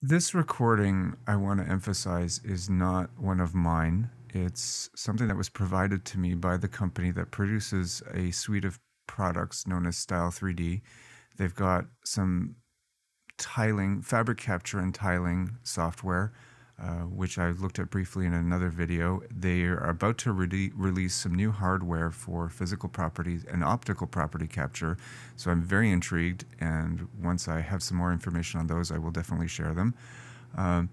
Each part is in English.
This recording, I want to emphasize, is not one of mine. It's something that was provided to me by the company that produces a suite of products known as Style3D. They've got some tiling, fabric capture and tiling software, uh, which I looked at briefly in another video. They are about to re release some new hardware for physical properties and optical property capture. So I'm very intrigued, and once I have some more information on those, I will definitely share them. Um,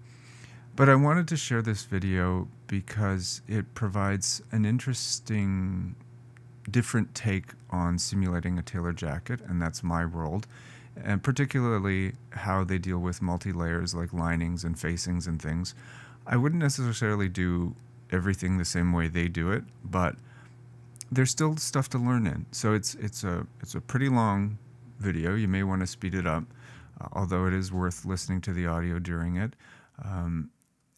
but I wanted to share this video because it provides an interesting, different take on simulating a tailor jacket, and that's my world and particularly how they deal with multi layers like linings and facings and things. I wouldn't necessarily do everything the same way they do it, but there's still stuff to learn in. So it's it's a it's a pretty long video. You may want to speed it up, uh, although it is worth listening to the audio during it. Um,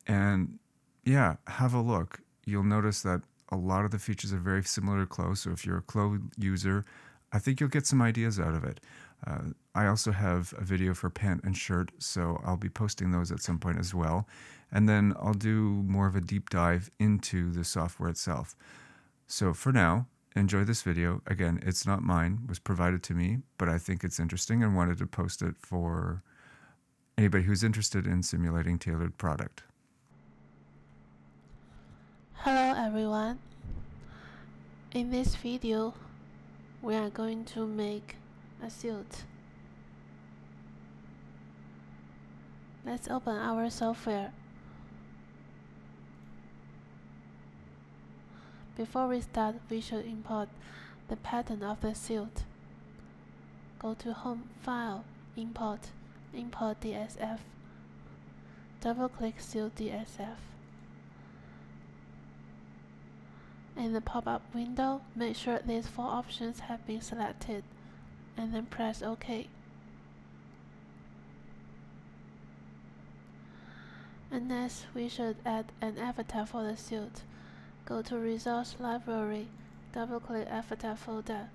and yeah, have a look. You'll notice that a lot of the features are very similar to Clo. So if you're a Clo user, I think you'll get some ideas out of it. Uh, I also have a video for pant and shirt, so I'll be posting those at some point as well. And then I'll do more of a deep dive into the software itself. So for now, enjoy this video. Again, it's not mine, was provided to me, but I think it's interesting and wanted to post it for anybody who's interested in simulating tailored product. Hello everyone. In this video, we are going to make a suit. Let's open our software. Before we start, we should import the pattern of the suit. Go to Home File, Import, Import DXF. Double-click Suit DXF. In the pop-up window, make sure these four options have been selected and then press OK. And next, we should add an avatar for the suit. Go to Resource Library, double-click Avatar folder,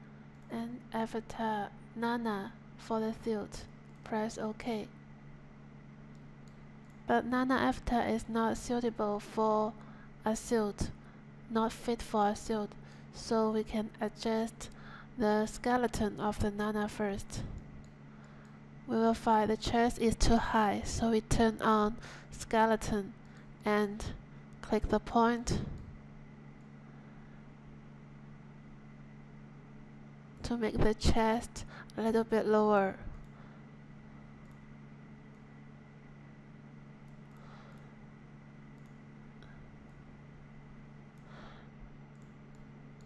and Avatar Nana for the suit. Press OK. But Nana Avatar is not suitable for a suit, not fit for a suit, so we can adjust the skeleton of the Nana first. We will find the chest is too high, so we turn on skeleton and click the point to make the chest a little bit lower.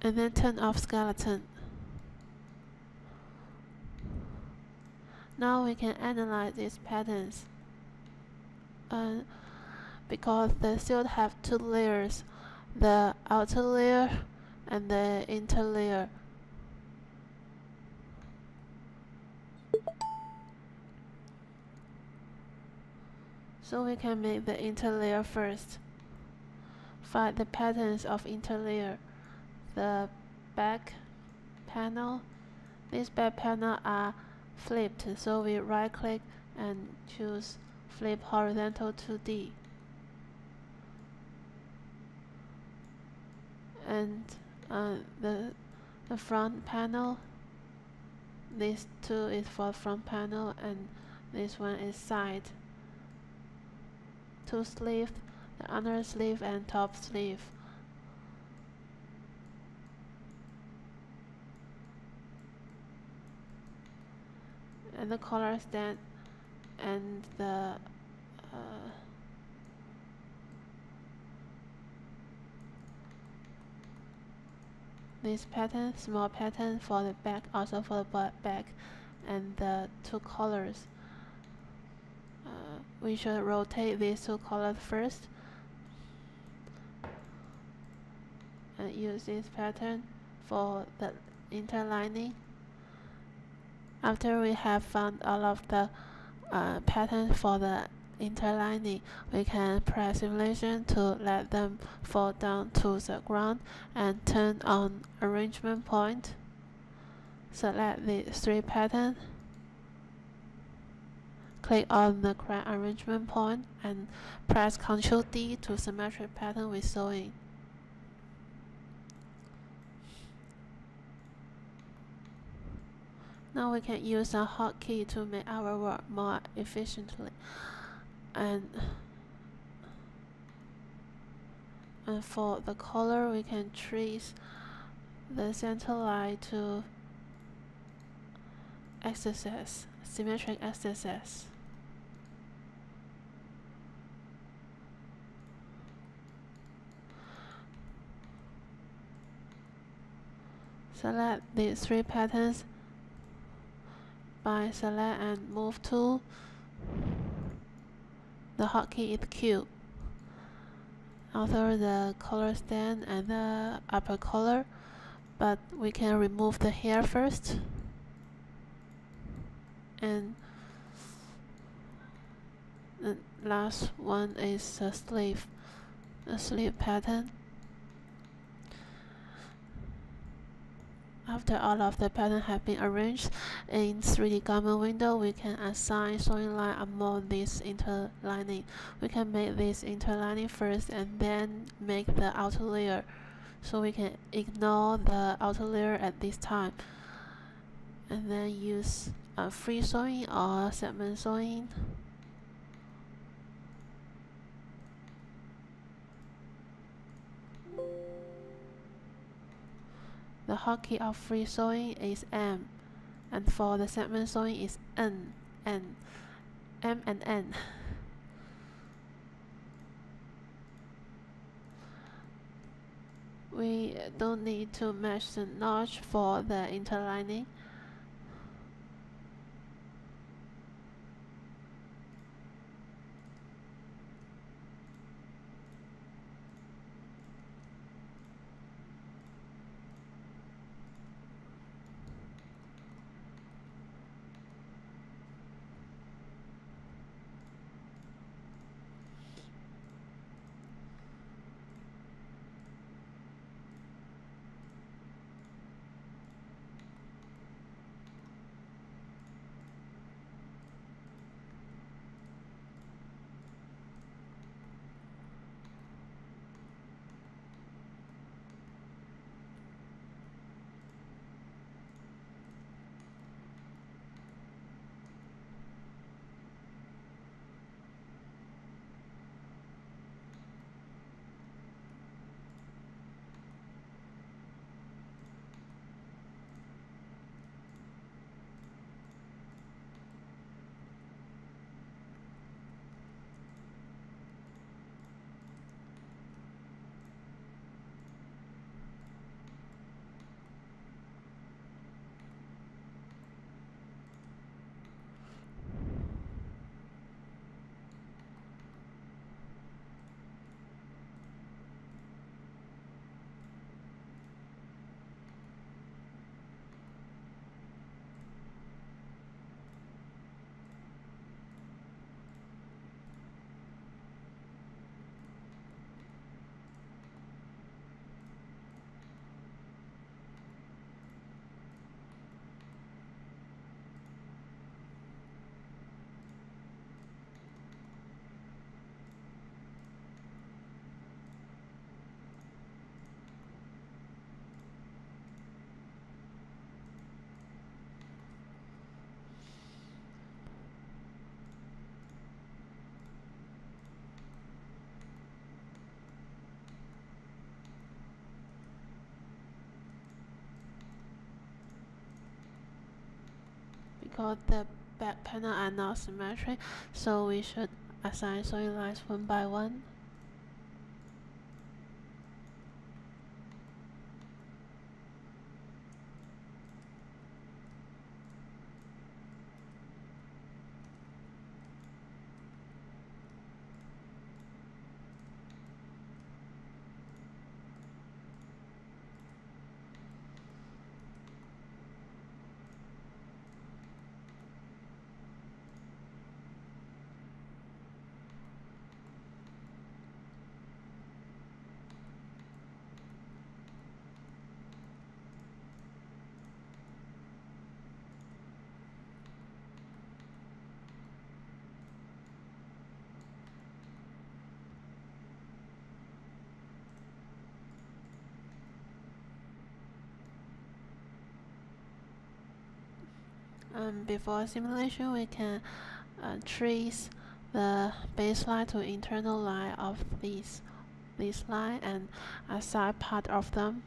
And then turn off skeleton. Now we can analyze these patterns. Uh, because the suit have two layers, the outer layer and the inner layer. So we can make the inner layer first. Find the patterns of inner layer. The back panel. These back panel are flipped so we right click and choose flip horizontal 2D and uh, the the front panel this two is for front panel and this one is side. Two sleeves the under sleeve and top sleeve and the collar stand and the uh, this pattern, small pattern for the back, also for the back, and the two collars. Uh, we should rotate these two collars first and use this pattern for the interlining after we have found all of the uh, patterns for the interlining, we can press simulation to let them fall down to the ground and turn on arrangement point. Select the three patterns. click on the correct arrangement point and press Ctrl D to symmetric pattern with sewing. Now we can use a hotkey to make our work more efficiently. And and for the collar we can trace the center line to axis, symmetric axis. Select these three patterns by select and move to the hotkey is Q. Alter the collar stand and the upper collar, but we can remove the hair first and the last one is a sleeve a sleeve pattern after all of the pattern have been arranged in 3D garment window we can assign sewing line among this interlining we can make this interlining first and then make the outer layer so we can ignore the outer layer at this time and then use free sewing or segment sewing. The hotkey of free sewing is M, and for the segment sewing is N, N, M and N. We don't need to match the notch for the interlining. Because the back panel are not symmetric, so we should assign sewing lines one by one. Before simulation, we can uh, trace the baseline to internal line of these this line and assign part of them.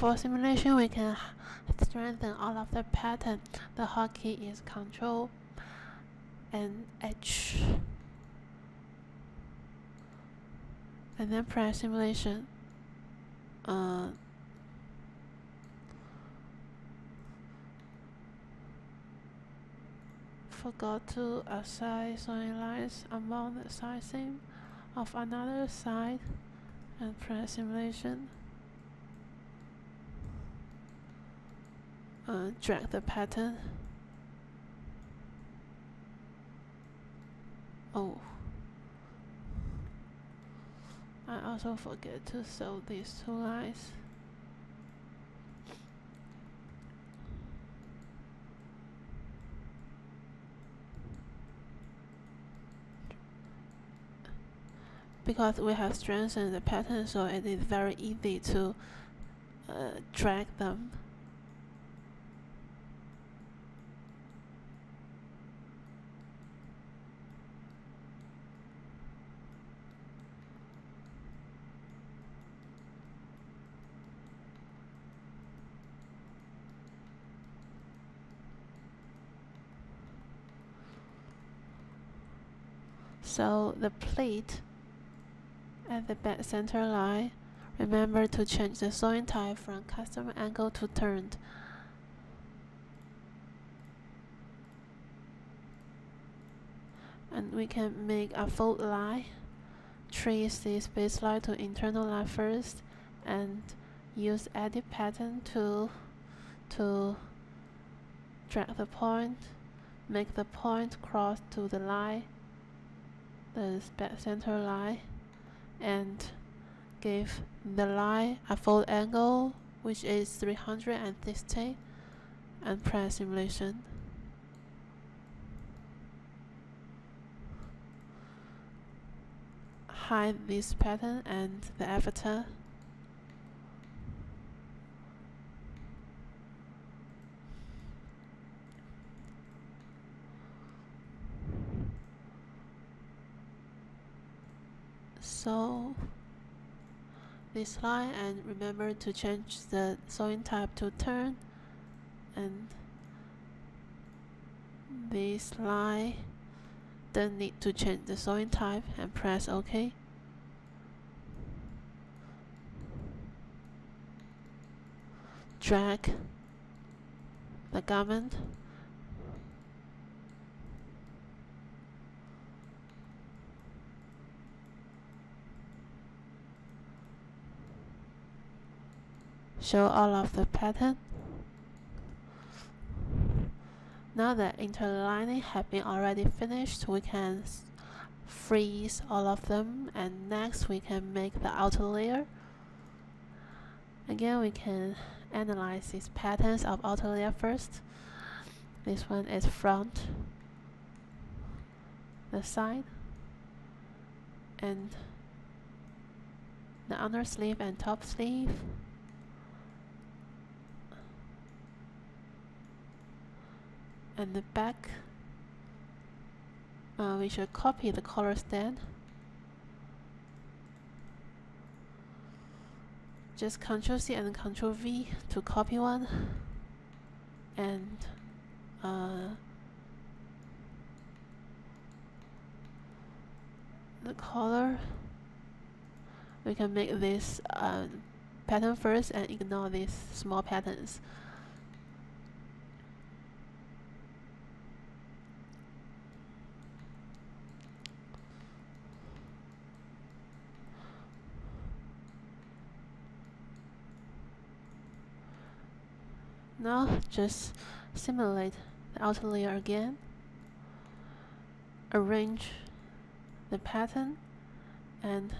Before simulation, we can strengthen all of the pattern. The hotkey is Control and H. And then press simulation. Uh, forgot to assign sewing lines among the seam of another side and press simulation. Uh, drag the pattern. Oh. I also forget to sew these two lines. Because we have strengthened the pattern so it is very easy to uh, drag them. So the pleat at the back center line, remember to change the sewing type from custom angle to turned. And we can make a fold line, trace this baseline to internal line first, and use edit pattern tool to drag the point, make the point cross to the line the center line and give the line a fold angle which is 360 and press simulation. Hide this pattern and the avatar. So this line and remember to change the sewing type to turn. And this line then need to change the sewing type and press OK. Drag the garment show all of the pattern. Now that interlining has been already finished, we can freeze all of them and next we can make the outer layer. Again, we can analyze these patterns of outer layer first. This one is front, the side, and the under sleeve and top sleeve. And the back. Uh, we should copy the collar stand. Just Ctrl C and Ctrl V to copy one. And uh, the collar. We can make this uh, pattern first and ignore these small patterns Now just simulate the outer layer again. Arrange the pattern and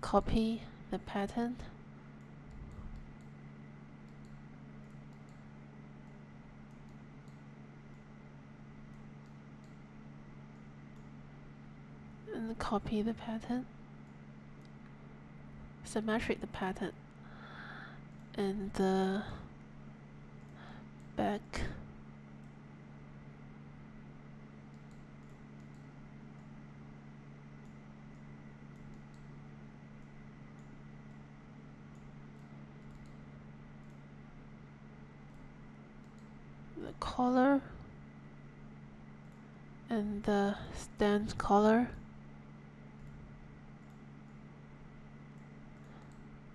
copy the pattern. And copy the pattern. Symmetric the pattern. And the back. The collar and the stand collar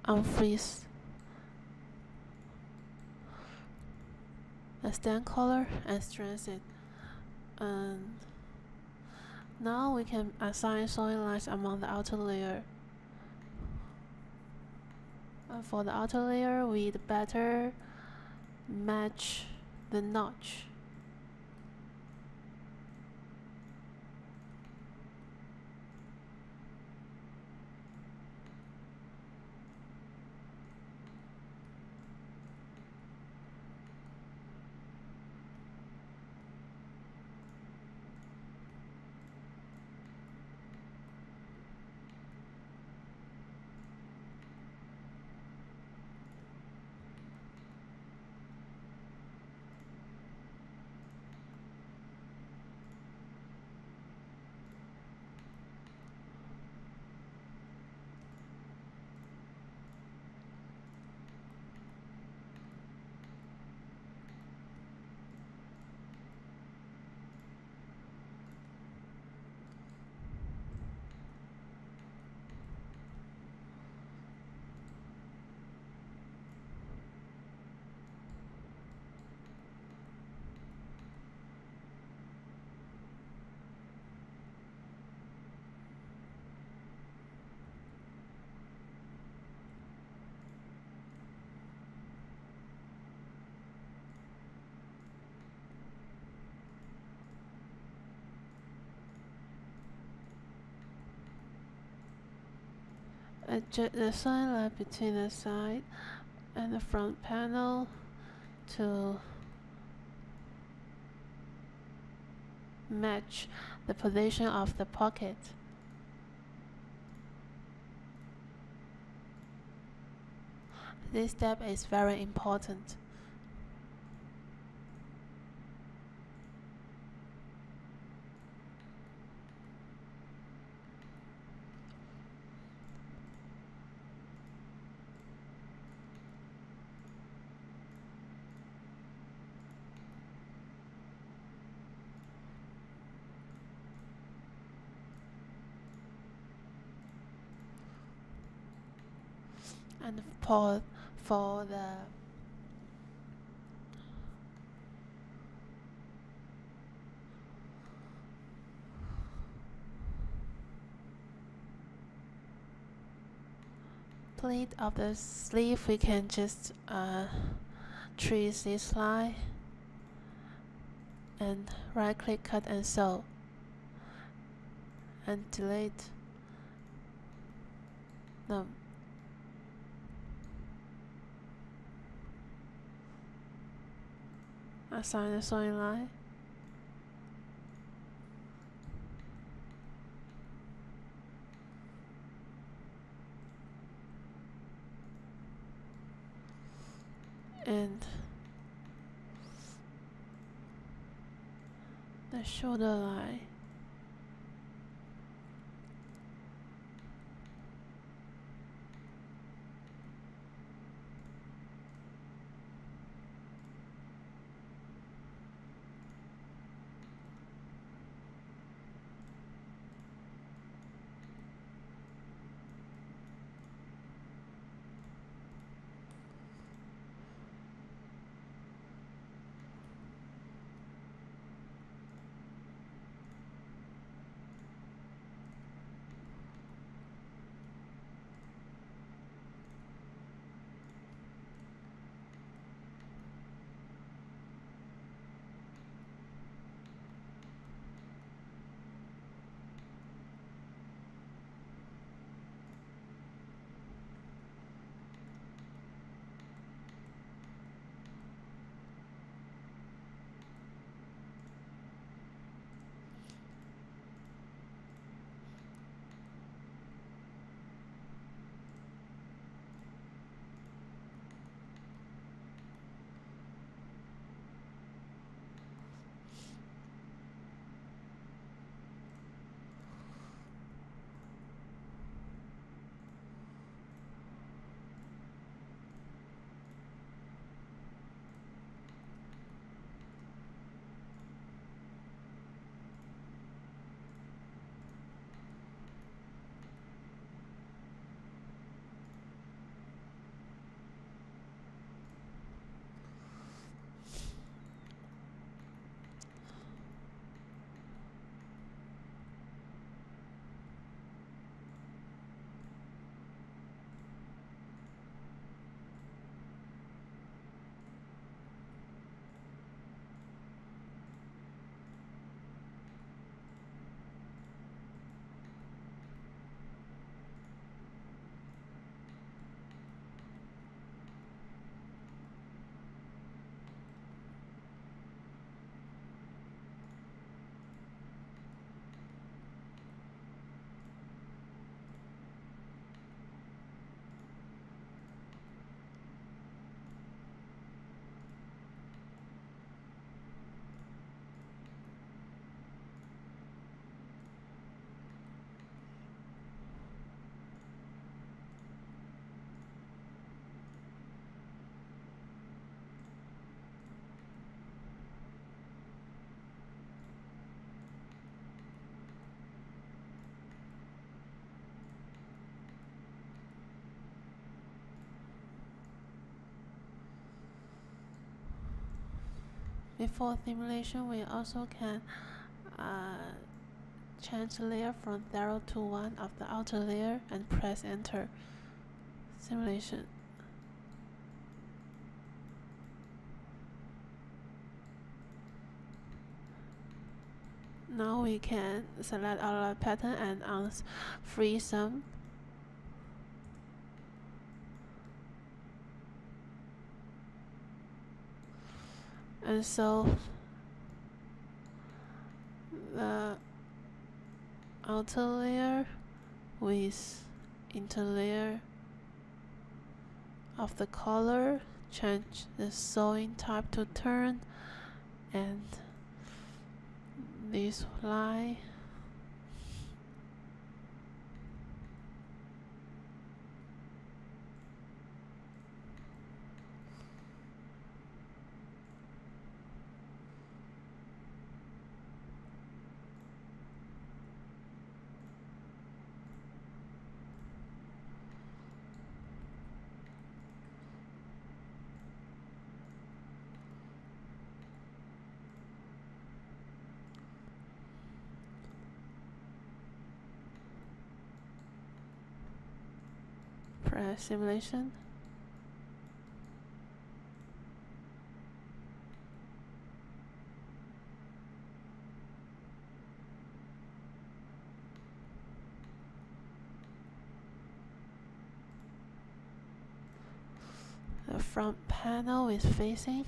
unfreeze the stand collar and strengthen it. And now we can assign sewing lines among the outer layer. And for the outer layer we'd better match the notch adjust the side line between the side and the front panel to match the position of the pocket. This step is very important. and for for the pleat of the sleeve. We can just uh, trace this line and right click cut and sew. And delete the assign the sewing line and the shoulder line before simulation we also can uh, change layer from 0 to 1 of the outer layer and press enter. Simulation. Now we can select our pattern and unfreeze them so the outer layer with interlayer of the collar change the sewing type to turn and this line press simulation? The front panel is facing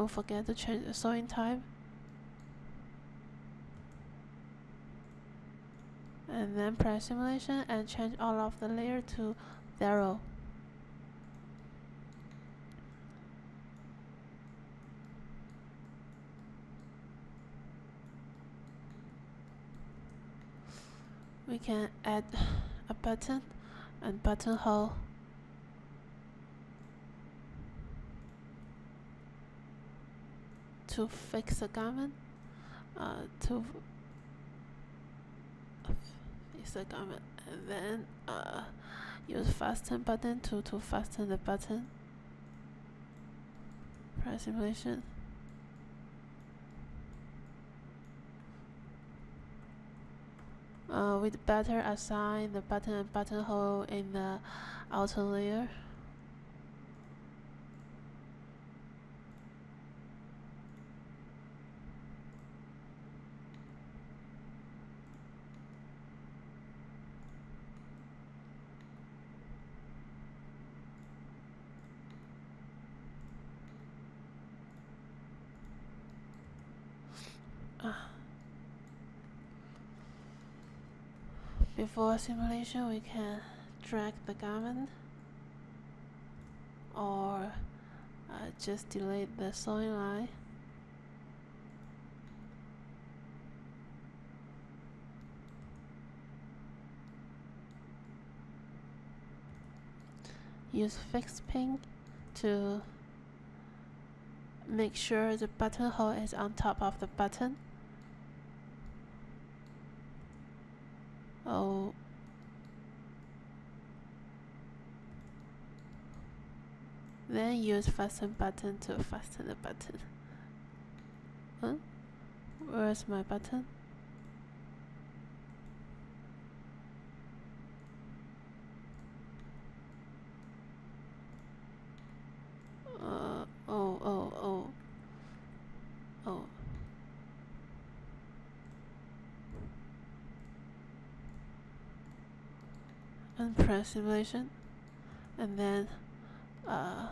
Don't forget to change the sewing type. And then press simulation and change all of the layer to 0. We can add a button and buttonhole to fix the garment uh, to fix the garment and then uh, use fasten button to, to fasten the button? Press simulation. Uh, we'd better assign the button and buttonhole in the outer layer Before simulation, we can drag the garment or uh, just delete the sewing line. Use fixed pin to make sure the buttonhole is on top of the button. Oh. Then use fasten button to fasten the button. Huh? Where's my button? Uh, oh, oh, oh. Oh. And press simulation and then uh,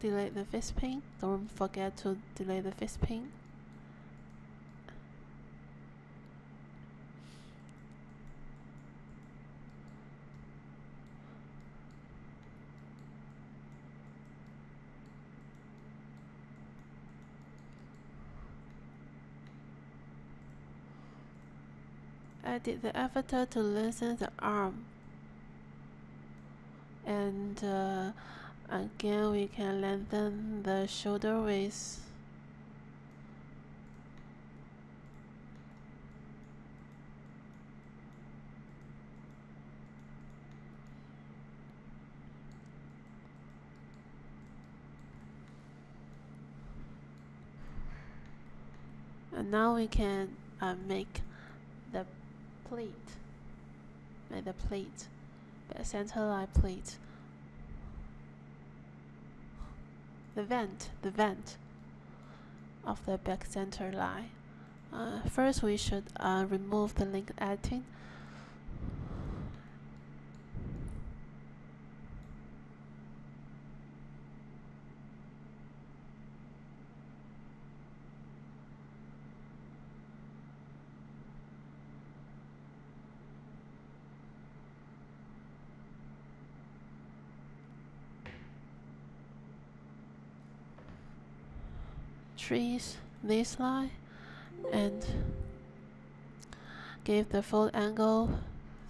delete the fixed pin don't forget to delete the fixed pin edit the effort to lengthen the arm. And uh, again we can lengthen the shoulder width and now we can uh, make pleat, make the pleat, the center line pleat. The vent, the vent. Of the back center line. Uh, first, we should uh, remove the link editing trees this line and give the fold angle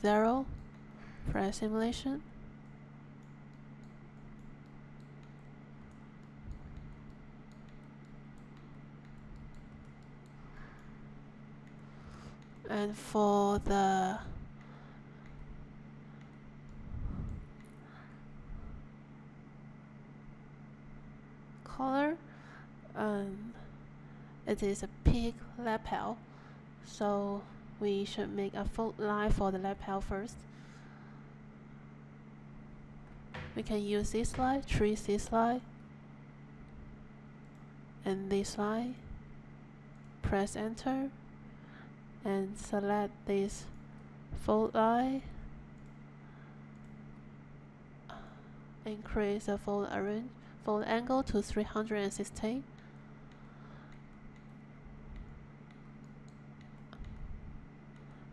0 for simulation. And for the collar, um, it is a peak lapel so we should make a fold line for the lapel first. We can use this line, trace this line and this line. Press enter and select this fold line increase the fold fold angle to 316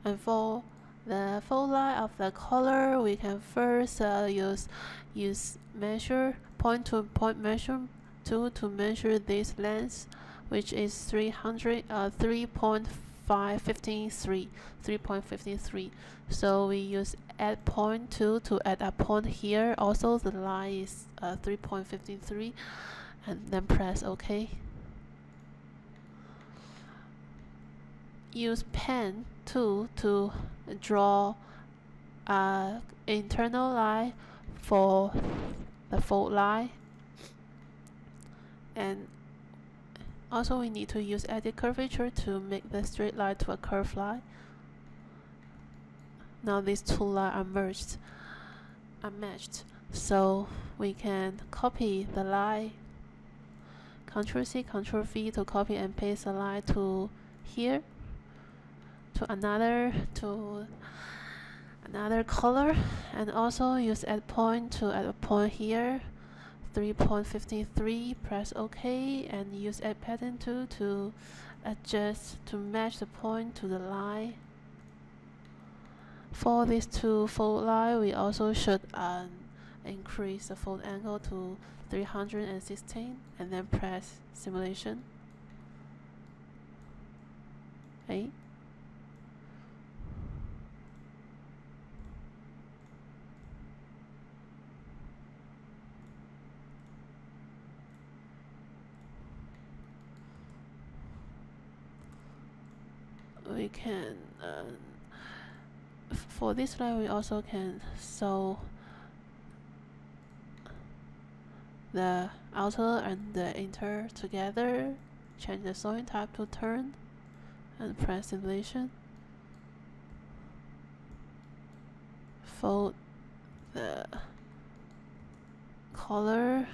and for the fold line of the collar we can first uh, use use measure point to point measure tool to measure this length which is 300 uh, 3.553 3.53 so we use add point tool to add a point here. Also the line is uh, 3.53 and then press ok use pen tool to draw a internal line for the fold line. And also we need to use edit curvature to make the straight line to a curved line. Now these two lines are merged are matched. So we can copy the line Ctrl C Ctrl V to copy and paste the line to here to another to another color and also use add point to add a point here. 3.53 press ok and use Edit Pattern tool to adjust to match the point to the line. For these two fold line we also should um, increase the fold angle to 316 and then press simulation. 8 we can uh, for this line we also can sew the outer and the inner together change the sewing type to turn and press simulation. Fold the collar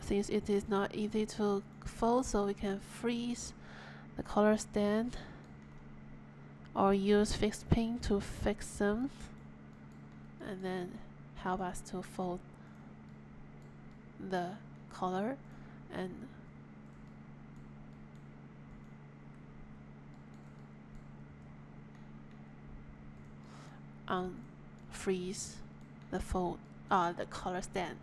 since it is not easy to fold so we can freeze the collar stand or use fixed pin to fix them. And then help us to fold the collar and unfreeze the fold uh, the collar stand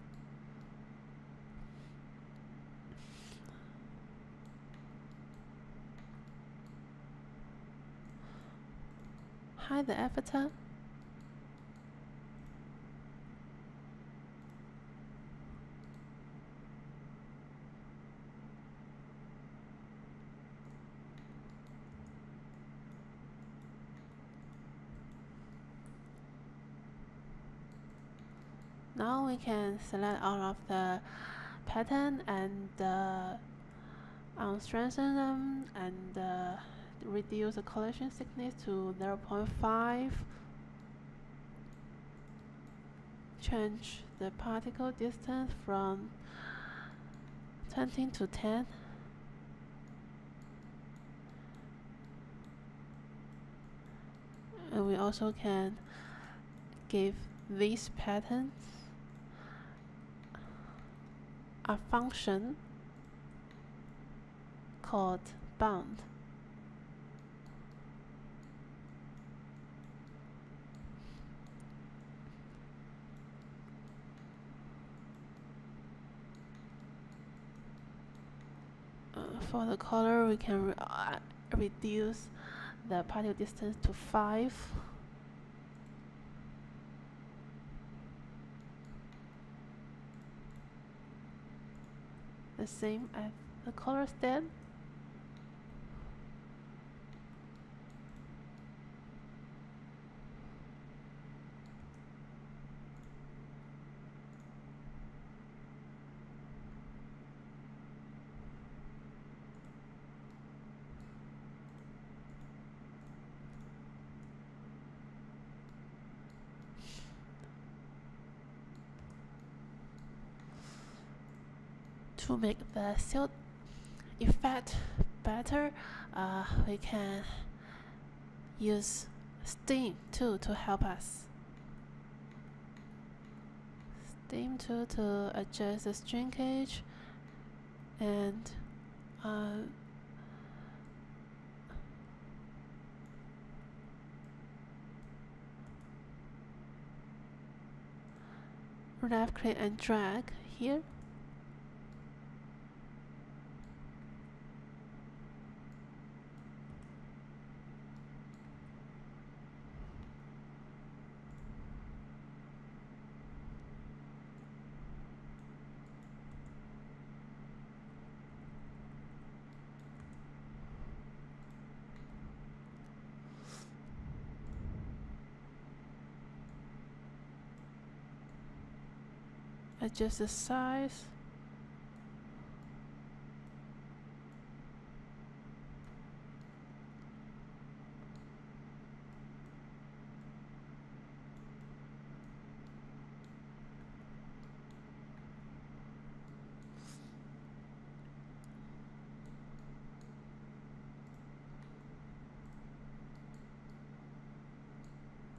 hide the avatar. Now we can select all of the pattern and uh, unstrengthen them and uh, reduce the collision thickness to 0.5 change the particle distance from 20 to 10 and we also can give these patterns a function called bound. Uh, for the collar, we can re uh, reduce the particle distance to 5. The same as the collar stand. To make the silk effect better, uh, we can use steam tool to help us. Steam tool to adjust the shrinkage and uh, left click and drag here adjust the size.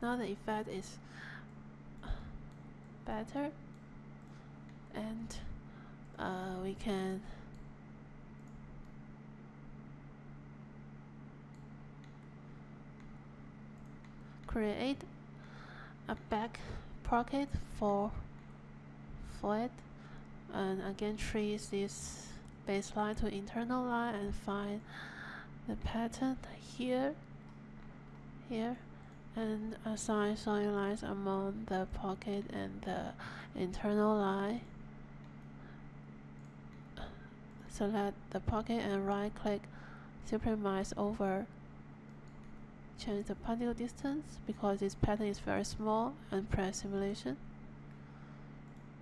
Now the effect is better and uh, we can create a back pocket for for and again trace this baseline to internal line and find the pattern here here and assign sewing lines among the pocket and the internal line select the pocket and right click supremize over. Change the particle distance because this pattern is very small and press simulation.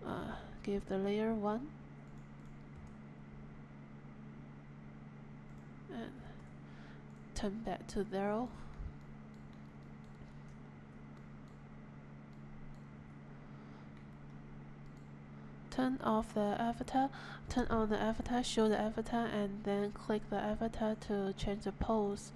Uh, give the layer 1 and turn back to 0 turn off the avatar, turn on the avatar, show the avatar, and then click the avatar to change the pose.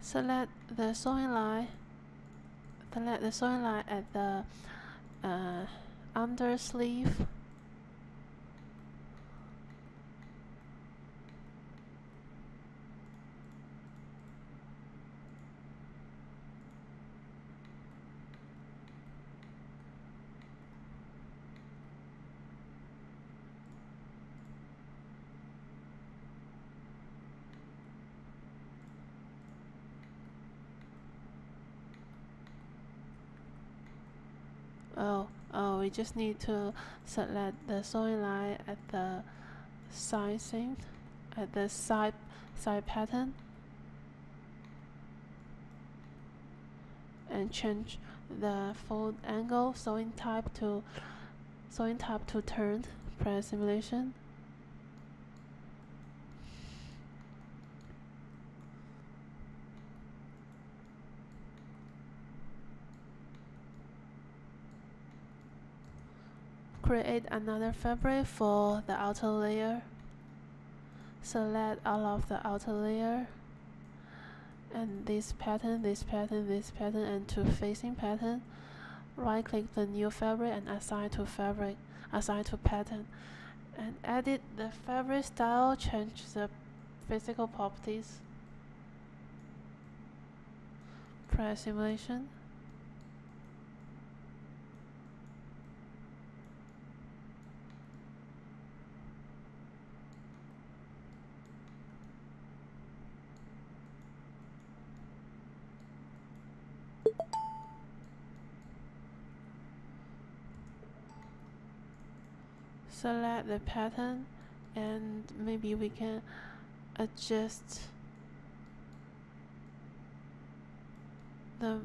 Select the sewing line, select the sewing line at the uh, under sleeve Oh, oh, we just need to select the sewing line at the sizing at the side side pattern. And change the fold angle sewing type to sewing type to turned press simulation create another fabric for the outer layer. Select all of the outer layer. And this pattern this pattern this pattern and two facing pattern. Right click the new fabric and assign to fabric assign to pattern. And edit the fabric style change the physical properties. Press simulation select the pattern and maybe we can adjust the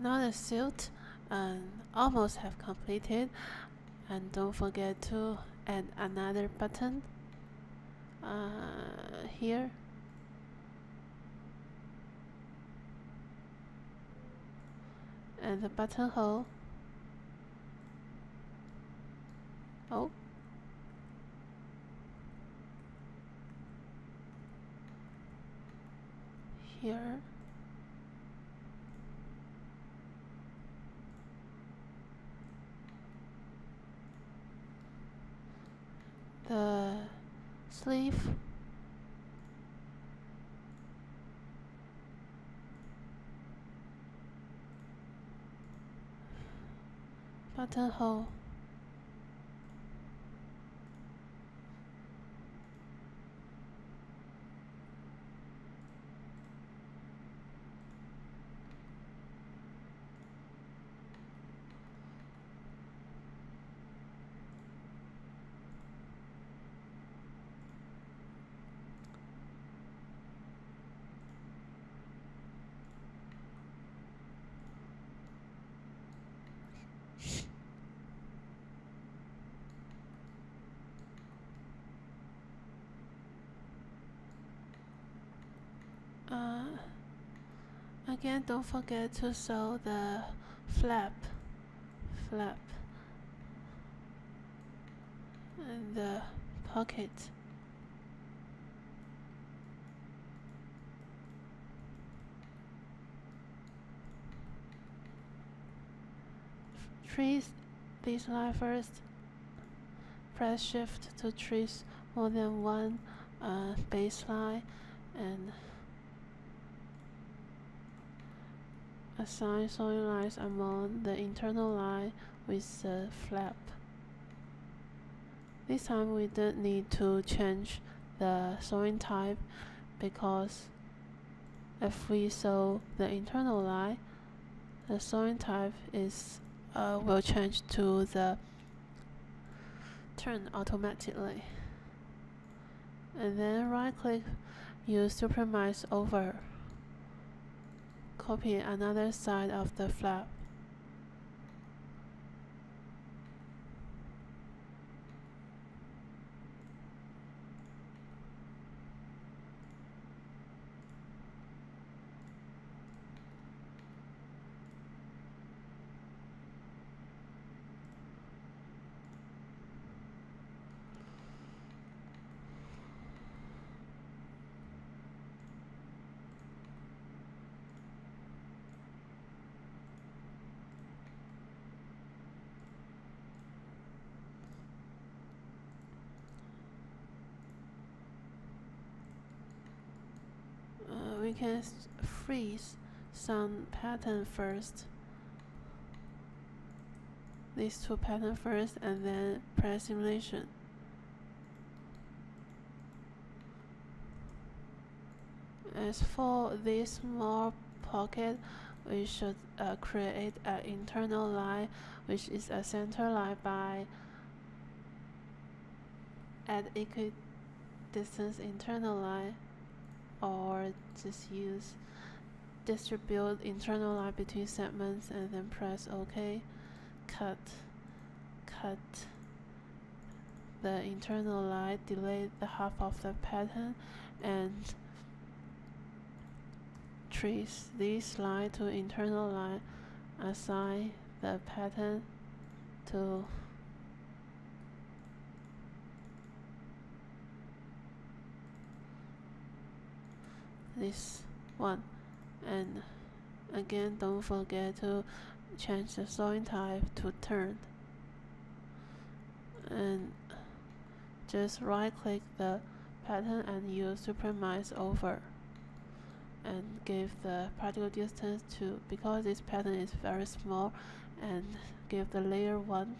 now the suit um, almost have completed. And don't forget to add another button uh, here. And the buttonhole oh. Here the sleeve. Buttonhole uh, again don't forget to sew the flap flap and the pocket. Trace this line first. Press shift to trace more than one uh, baseline and assign sewing lines among the internal line with the flap. This time we don't need to change the sewing type because if we sew the internal line, the sewing type is uh, will change to the turn automatically. And then right click use supermise over copy another side of the flap. Can freeze some pattern first. These two pattern first and then press simulation. As for this small pocket we should uh, create an internal line which is a center line by add equidistance internal line or just use distribute internal line between segments and then press OK. Cut cut the internal line delete the half of the pattern and trace this line to internal line. Assign the pattern to this one. And again don't forget to change the sewing type to turn. And just right click the pattern and use supermise over. And give the particle distance to because this pattern is very small and give the layer 1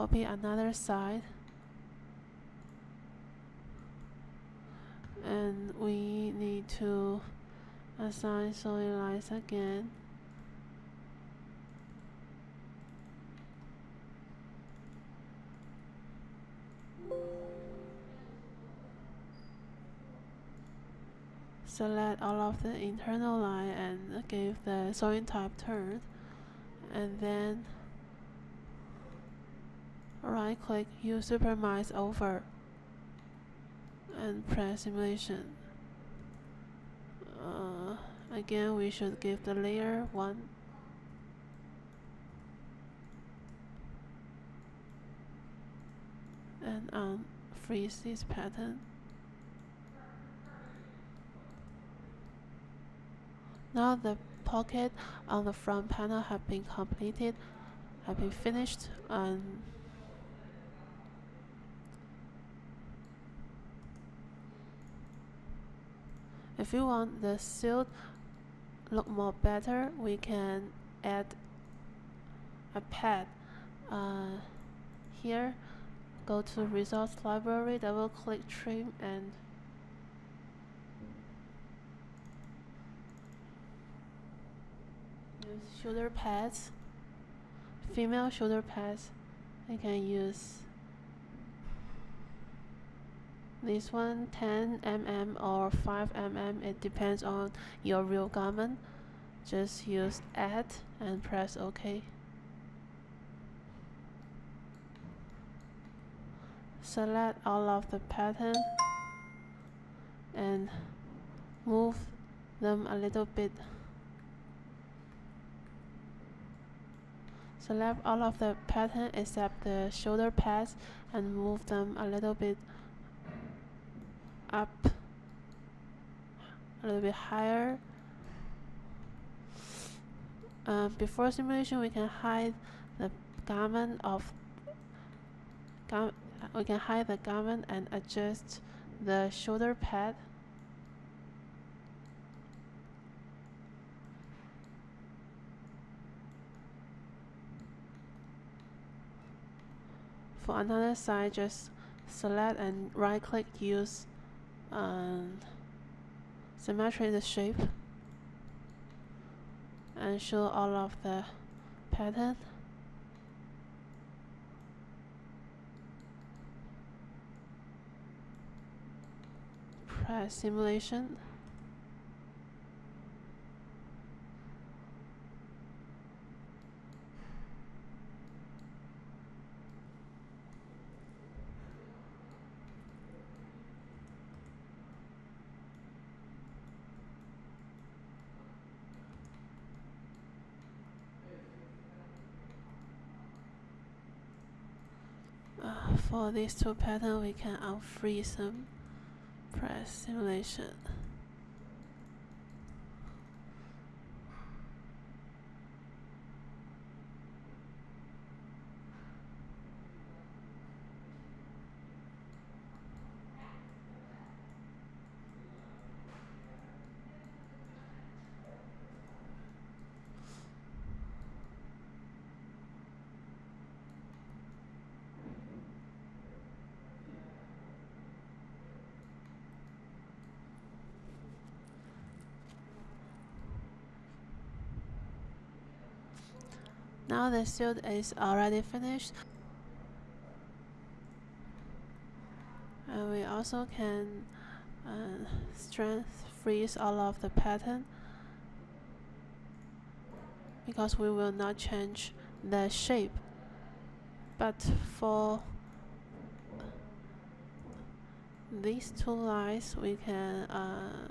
copy another side. And we need to assign sewing lines again. Select all of the internal line and give the sewing type turn. And then right click use supermise over and press simulation. Uh, again we should give the layer 1 and um, freeze this pattern. Now the pocket on the front panel have been completed have been finished and if you want the suit look more better we can add a pad. Uh, here go to resource library double click trim and use shoulder pads female shoulder pads. I can use this one 10 mm or 5 mm it depends on your real garment. Just use add and press ok select all of the pattern and move them a little bit. Select all of the pattern except the shoulder pads and move them a little bit up a little bit higher. Uh, before simulation we can hide the garment of we can hide the garment and adjust the shoulder pad. For another side just select and right click use and symmetry the shape and show all of the pattern. Press simulation for these two patterns, we can unfreeze them. Press simulation. Now the suit is already finished. And we also can uh, strength freeze all of the pattern because we will not change the shape. But for these two lines, we can uh,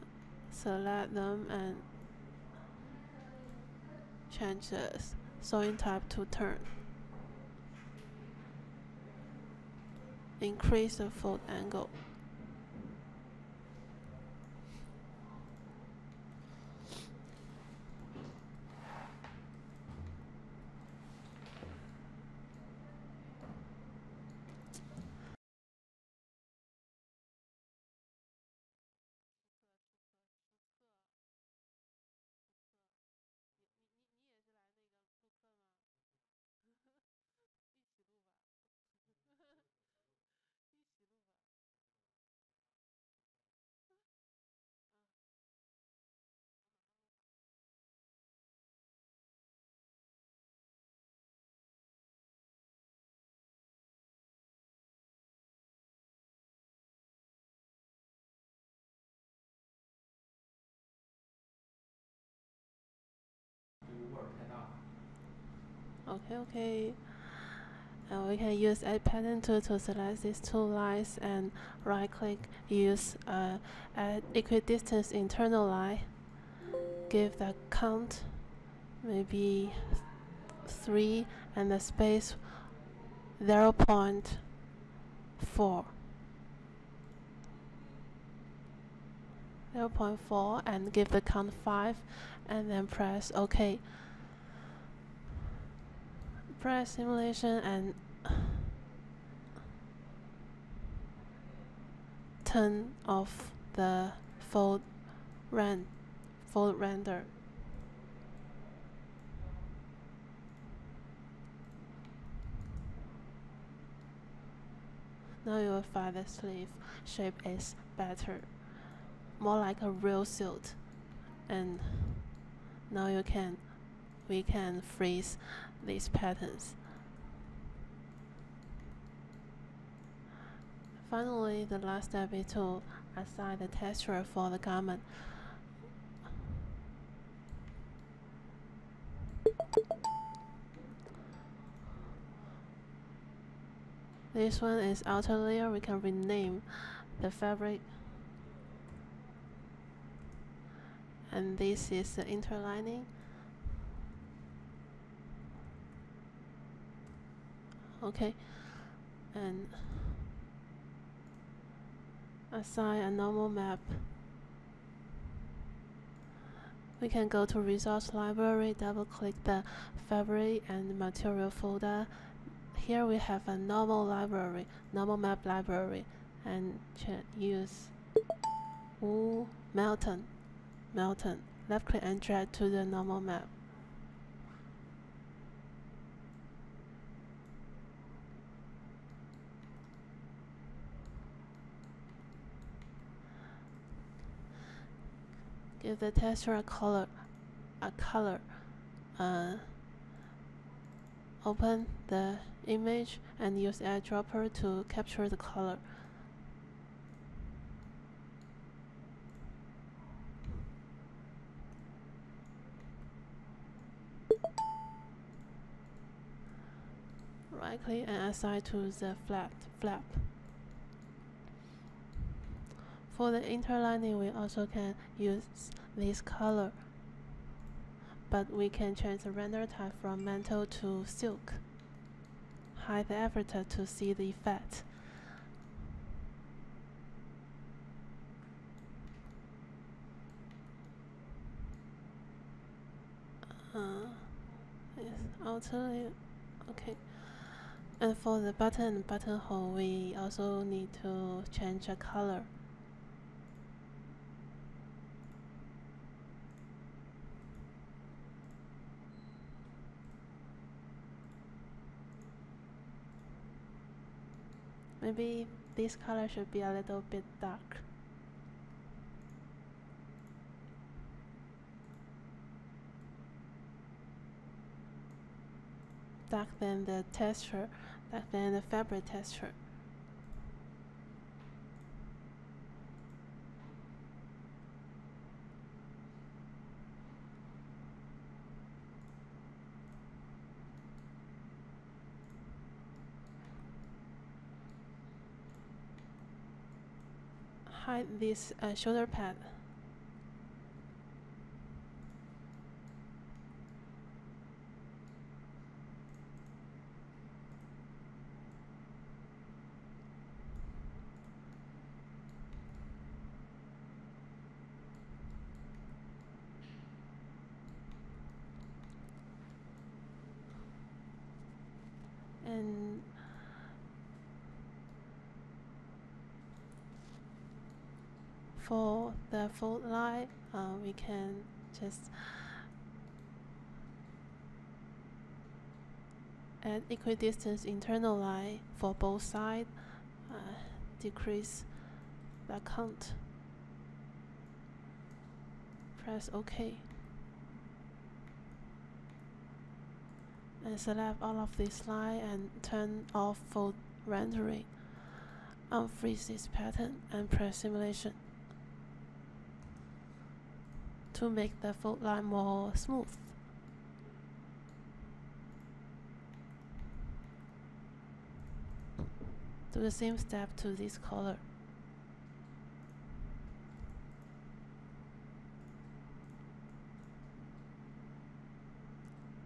select them and change this sewing type to turn. Increase the fold angle. Okay, okay. And we can use Edit Pattern tool to select these two lines and right click use uh, equidistance internal line. Give the count maybe three and the space 0 0.4. 0.4 and give the count 5 and then press OK press simulation and turn off the fold ren fold render. Now you will find the sleeve shape is better, more like a real suit, and now you can we can freeze these patterns. Finally, the last step is to assign the texture for the garment. This one is outer layer, we can rename the fabric. And this is the interlining. Okay. And assign a normal map. We can go to resource library double click the fabric and material folder. Here we have a normal library normal map library and use Wool Melton Melton left click and drag to the normal map give the texture a color a color uh, open the image and use the eyedropper to capture the color. Right click and assign to the flap flap for the interlining, we also can use this color, but we can change the render type from mantle to silk. hide the avatar to see the effect. Uh. Okay. And for the button buttonhole, we also need to change the color. Maybe this color should be a little bit dark. Dark than the texture, dark than the fabric texture. This uh, shoulder pad. And for the fold line, uh, we can just add equidistance internal line for both sides, uh, decrease the count. Press OK. And select all of this line and turn off fold rendering. Unfreeze this pattern and press simulation to make the fold line more smooth. Do the same step to this collar.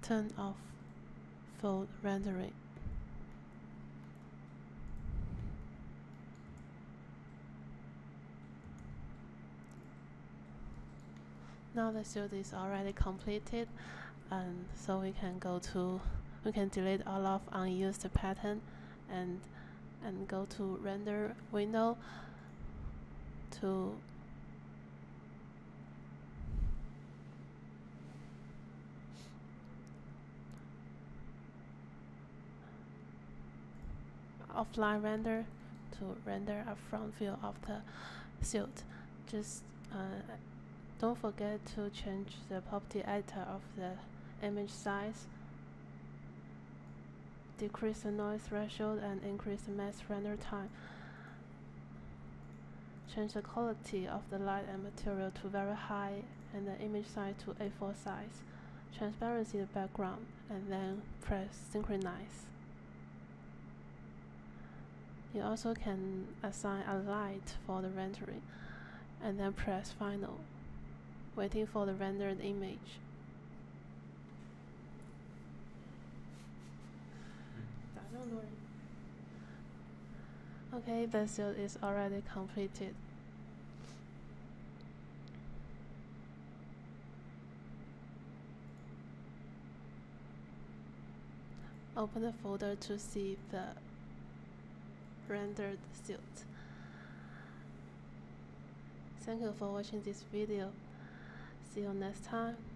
Turn off fold rendering. Now the suit is already completed and so we can go to we can delete all of unused pattern and and go to render window to offline render to render a front view of the suit. Just uh, don't forget to change the property editor of the image size. Decrease the noise threshold and increase the mask render time. Change the quality of the light and material to very high and the image size to A4 size. Transparency the background and then press synchronize. You also can assign a light for the rendering and then press final waiting for the rendered image. Okay, the suit is already completed. Open the folder to see the rendered suit. Thank you for watching this video. See you next time.